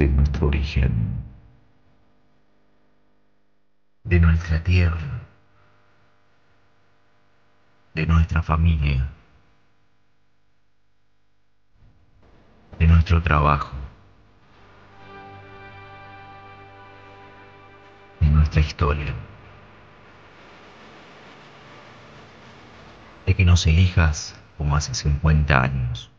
de nuestro origen, de nuestra tierra, de nuestra familia, de nuestro trabajo, de nuestra historia. De que nos elijas como hace 50 años.